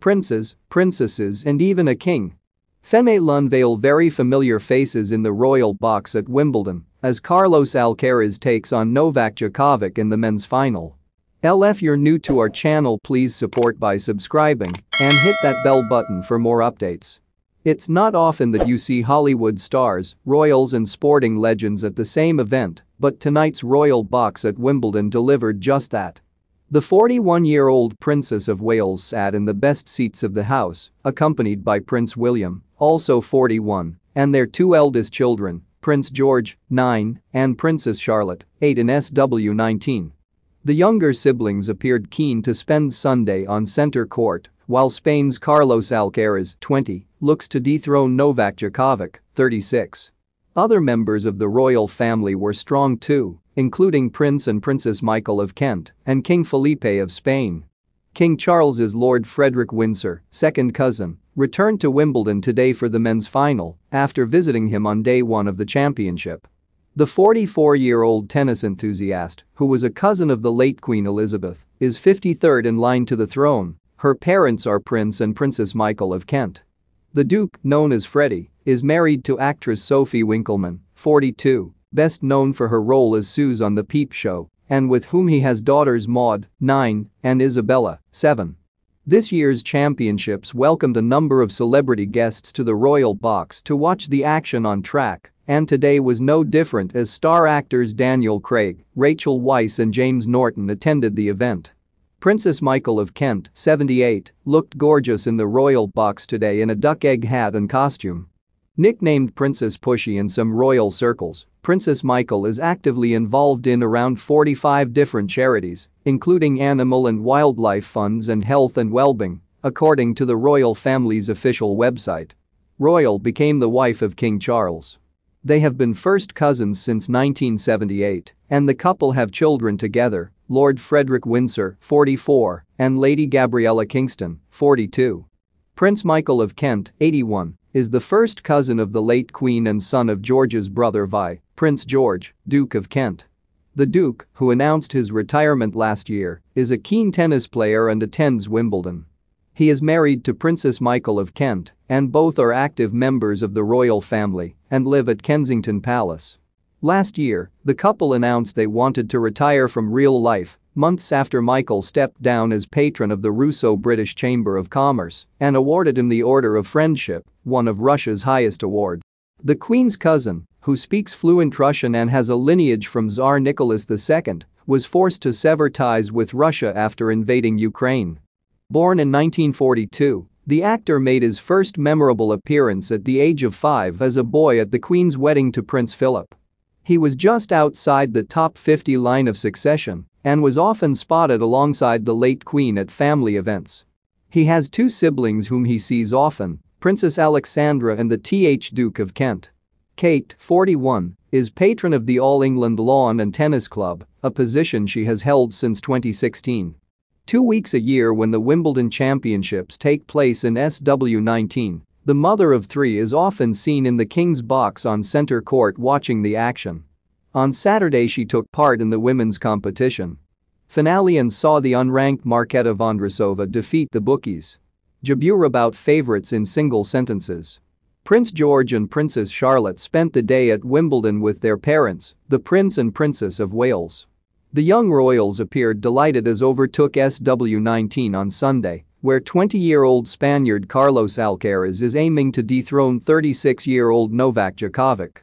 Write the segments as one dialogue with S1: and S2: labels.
S1: princes, princesses and even a king. FEMAIL unveil very familiar faces in the royal box at Wimbledon as Carlos Alcaraz takes on Novak Djokovic in the men's final. LF you're new to our channel please support by subscribing and hit that bell button for more updates. It's not often that you see Hollywood stars, royals and sporting legends at the same event, but tonight's royal box at Wimbledon delivered just that. The 41-year-old Princess of Wales sat in the best seats of the house, accompanied by Prince William, also 41, and their two eldest children, Prince George, 9, and Princess Charlotte, 8 in SW19. The younger siblings appeared keen to spend Sunday on center court, while Spain's Carlos Alcaraz, 20, looks to dethrone Novak Djokovic, 36. Other members of the royal family were strong too, including Prince and Princess Michael of Kent and King Felipe of Spain. King Charles's Lord Frederick Windsor, second cousin, returned to Wimbledon today for the men's final after visiting him on day one of the championship. The 44-year-old tennis enthusiast, who was a cousin of the late Queen Elizabeth, is 53rd in line to the throne. Her parents are Prince and Princess Michael of Kent. The Duke, known as Freddie, is married to actress Sophie Winkleman, 42, best known for her role as Suze on The Peep Show, and with whom he has daughters Maud, 9, and Isabella, 7. This year's championships welcomed a number of celebrity guests to the Royal Box to watch the action on track, and today was no different as star actors Daniel Craig, Rachel Weisz and James Norton attended the event. Princess Michael of Kent, 78, looked gorgeous in the royal box today in a duck egg hat and costume. Nicknamed Princess Pushy in some royal circles, Princess Michael is actively involved in around 45 different charities, including animal and wildlife funds and health and well-being, according to the royal family's official website. Royal became the wife of King Charles. They have been first cousins since 1978, and the couple have children together, Lord Frederick Windsor, 44, and Lady Gabriella Kingston, 42. Prince Michael of Kent, 81, is the first cousin of the late Queen and son of George's brother Vi, Prince George, Duke of Kent. The Duke, who announced his retirement last year, is a keen tennis player and attends Wimbledon. He is married to Princess Michael of Kent, and both are active members of the royal family and live at Kensington Palace. Last year, the couple announced they wanted to retire from real life months after Michael stepped down as patron of the Russo-British Chamber of Commerce and awarded him the Order of Friendship, one of Russia's highest awards. The Queen's cousin, who speaks fluent Russian and has a lineage from Tsar Nicholas II, was forced to sever ties with Russia after invading Ukraine. Born in 1942, the actor made his first memorable appearance at the age of five as a boy at the Queen's wedding to Prince Philip. He was just outside the top 50 line of succession and was often spotted alongside the late Queen at family events. He has two siblings whom he sees often, Princess Alexandra and the TH Duke of Kent. Kate, 41, is patron of the All England Lawn and Tennis Club, a position she has held since 2016. Two weeks a year when the Wimbledon Championships take place in SW19, the mother of three is often seen in the King's box on center court watching the action. On Saturday she took part in the women's competition. Finale and saw the unranked Marketa Vondrousova defeat the bookies. Jabeur about favorites in single sentences. Prince George and Princess Charlotte spent the day at Wimbledon with their parents, the Prince and Princess of Wales. The young royals appeared delighted as overtook SW19 on Sunday, where 20-year-old Spaniard Carlos Alcaraz is aiming to dethrone 36-year-old Novak Djokovic.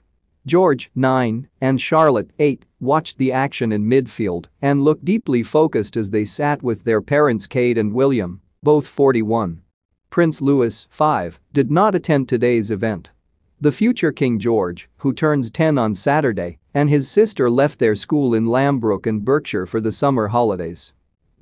S1: George, 9, and Charlotte, 8, watched the action in midfield and looked deeply focused as they sat with their parents Kate and William, both 41. Prince Louis, 5, did not attend today's event. The future King George, who turns 10 on Saturday, and his sister left their school in Lambrook in Berkshire for the summer holidays.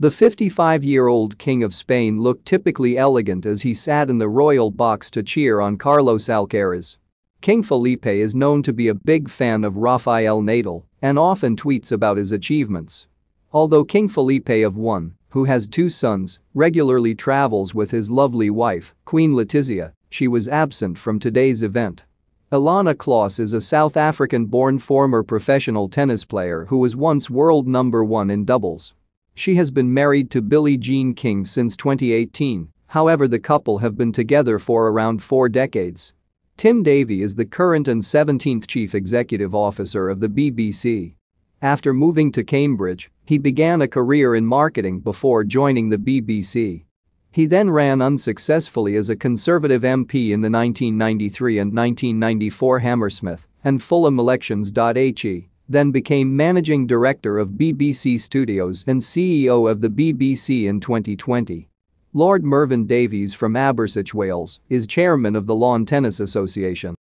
S1: The 55-year-old King of Spain looked typically elegant as he sat in the royal box to cheer on Carlos Alcaraz. King Felipe is known to be a big fan of Rafael Nadal and often tweets about his achievements. Although King Felipe of one, who has two sons, regularly travels with his lovely wife, Queen Letizia, she was absent from today's event. Ilana Kloss is a South African-born former professional tennis player who was once world number one in doubles. She has been married to Billie Jean King since 2018 However the couple have been together for around four decades. Tim Davie is the current and 17th Chief Executive Officer of the BBC. After moving to Cambridge, he began a career in marketing before joining the BBC. He then ran unsuccessfully as a Conservative MP in the 1993 and 1994 Hammersmith and Fulham elections. He then became Managing Director of BBC Studios and CEO of the BBC in 2020. Lord Mervyn Davies from Aberystwyth, Wales, is chairman of the Lawn Tennis Association.